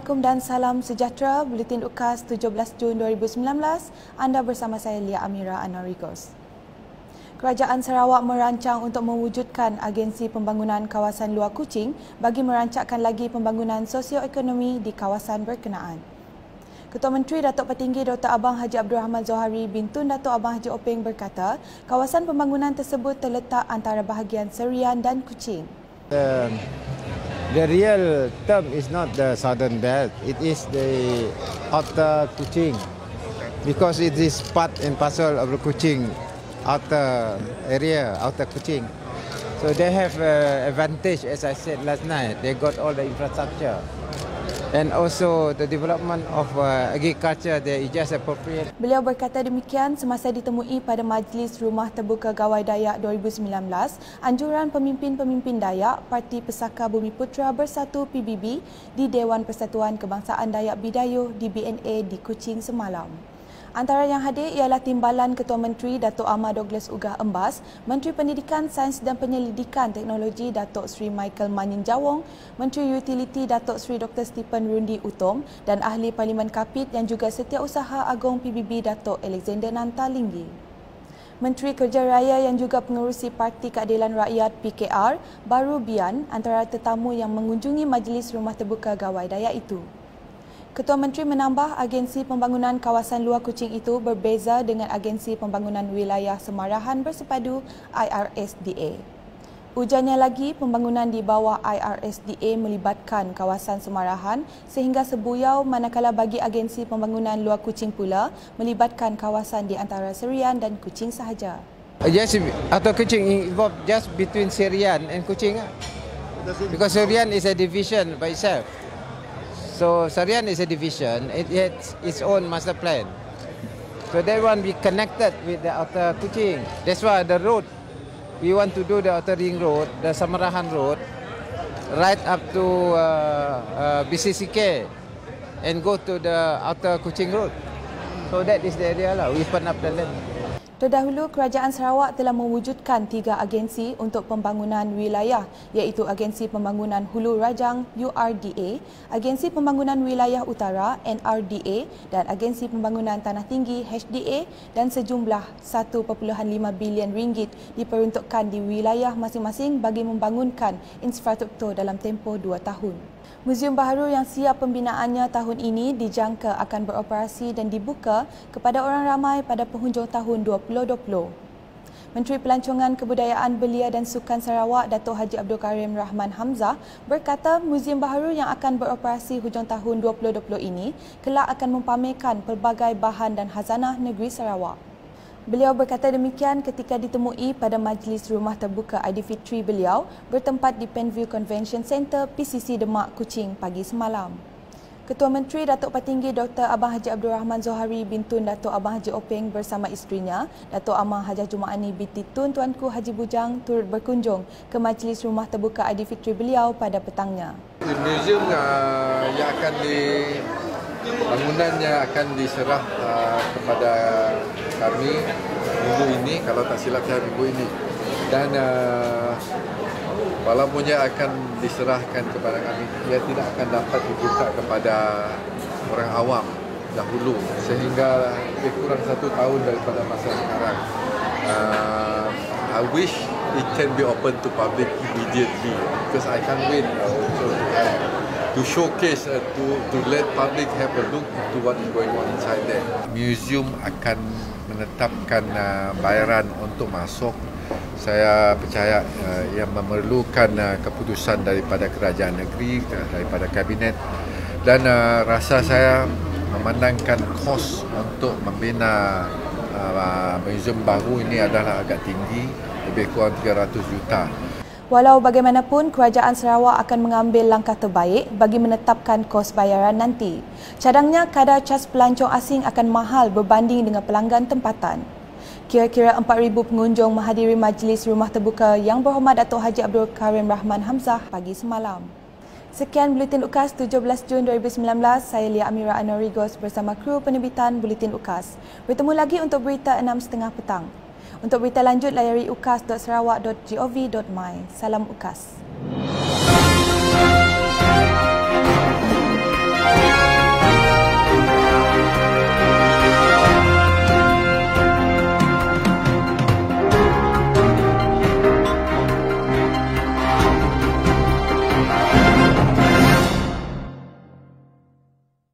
Assalamualaikum dan salam sejahtera. Buletin UKAS 17 Jun 2019. Anda bersama saya Lia Amira Anarigos. Kerajaan Sarawak merancang untuk mewujudkan agensi pembangunan kawasan luar Kuching bagi merancangkan lagi pembangunan sosioekonomi di kawasan berkenaan. Ketua Menteri Datuk Petinggi Dr. Abang Haji Abdul Rahman Zohari bin Tun Datuk Abang Haji Openg berkata, kawasan pembangunan tersebut terletak antara bahagian Serian dan Kuching. Um, the real term is not the southern belt, it is the outer Kuching. Because it is part and parcel of the Kuching outer area, outer Kuching. So they have uh, advantage, as I said last night. They got all the infrastructure. And also the development of uh, agriculture there is just appropriate. Beliau berkata demikian semasa ditemui pada Majlis Rumah Terbuka Gawai Dayak 2019, anjuran pemimpin-pemimpin Dayak Parti Pesaka Bumi Putra Bersatu PBB di Dewan Persatuan Kebangsaan Dayak Bidayuh di BNA di Kuching semalam. Antara yang hadir ialah Timbalan Ketua Menteri Datuk Ahmad Douglas Ugah Embas, Menteri Pendidikan, Sains dan Penyelidikan Teknologi Datuk Sri Michael Manin Jawong, Menteri Utiliti Datuk Sri Dr. Stephen Rundi Utom dan Ahli Parlimen Kapit yang juga Setiausaha Agong PBB Datuk Alexander Nanta Linggi. Menteri Kerja Raya yang juga pengerusi Parti Keadilan Rakyat PKR, Baru Bian antara tetamu yang mengunjungi Majlis Rumah Terbuka Gawai Dayak itu. Ketua Menteri menambah agensi pembangunan kawasan luar Kuching itu berbeza dengan agensi pembangunan wilayah semarahan bersepadu IRSDA. Ujarnya lagi, pembangunan di bawah IRSDA melibatkan kawasan semarahan sehingga sebuyau manakala bagi agensi pembangunan luar Kuching pula melibatkan kawasan di antara Serian dan Kuching sahaja. Yes, atau Kuching involved just between Serian and Kuching. Because Serian is a division by itself. So Sarian is a division. It has its own master plan. So that one be connected with the outer Kuching. That's why the road we want to do the outer ring road, the Samarahan road, right up to uh, uh, BCCK and go to the outer Kuching road. So that is the area lah. We open up the land. Terdahulu, Kerajaan Sarawak telah mewujudkan tiga agensi untuk pembangunan wilayah iaitu Agensi Pembangunan Hulu Rajang URDA, Agensi Pembangunan Wilayah Utara NRDA dan Agensi Pembangunan Tanah Tinggi HDA dan sejumlah 1.5 bilion ringgit diperuntukkan di wilayah masing-masing bagi membangunkan infrastruktur dalam tempoh dua tahun. Muzium baharu yang siap pembinaannya tahun ini dijangka akan beroperasi dan dibuka kepada orang ramai pada penghujung tahun 2020. Menteri Pelancongan Kebudayaan Belia dan Sukan Sarawak Datuk Haji Abdul Karim Rahman Hamzah berkata muzium baharu yang akan beroperasi hujung tahun 2020 ini kelak akan mempamerkan pelbagai bahan dan hazanah negeri Sarawak. Beliau berkata demikian ketika ditemui pada majlis rumah terbuka Aidilfitri beliau bertempat di Penview Convention Centre PCC Demak Kuching pagi semalam. Ketua Menteri Datuk Patinggi Dr. Abang Haji Abdul Rahman Zohari bin Tun Datuk Abang Haji Openg bersama isterinya, Datuk Amang Hajah Jumaani binti Tun Tuanku Haji Bujang turut berkunjung ke majlis rumah terbuka Aidilfitri beliau pada petangnya. Museum uh, yang akan di bangunannya akan diserah uh, kepada kami minggu ini kalau tak silap saya minggu ini. Dan uh, walaupunnya akan diserahkan kepada kami. Ia tidak akan dapat dibuka kepada orang awam dahulu. Sehingga lebih kurang satu tahun daripada masa sekarang. Uh, I wish it can be open to public immediately. Because I can't wait. Uh, to, showcase uh, to to let public have a look into what is going on inside there. Museum akan menetapkan uh, bayaran untuk masuk. Saya percaya uh, ia memerlukan uh, keputusan daripada kerajaan negeri, uh, daripada kabinet dan uh, rasa saya memandangkan kos untuk membina uh, museum baru ini adalah agak tinggi, lebih kurang 300 juta. Walau bagaimanapun, Kerajaan Sarawak akan mengambil langkah terbaik bagi menetapkan kos bayaran nanti. Cadangnya, kadar cas pelancong asing akan mahal berbanding dengan pelanggan tempatan. Kira-kira 4,000 pengunjung menghadiri majlis rumah terbuka yang berhormat Datuk Haji Abdul Karim Rahman Hamzah pagi semalam. Sekian Buletin UKAS 17 Jun 2019. Saya Lia Amira Anorigos bersama kru penerbitan Buletin UKAS. Bertemu lagi untuk berita 6.30 petang. Untuk berita lanjut, layari ukas.sarawak.gov.my. Salam UKAS.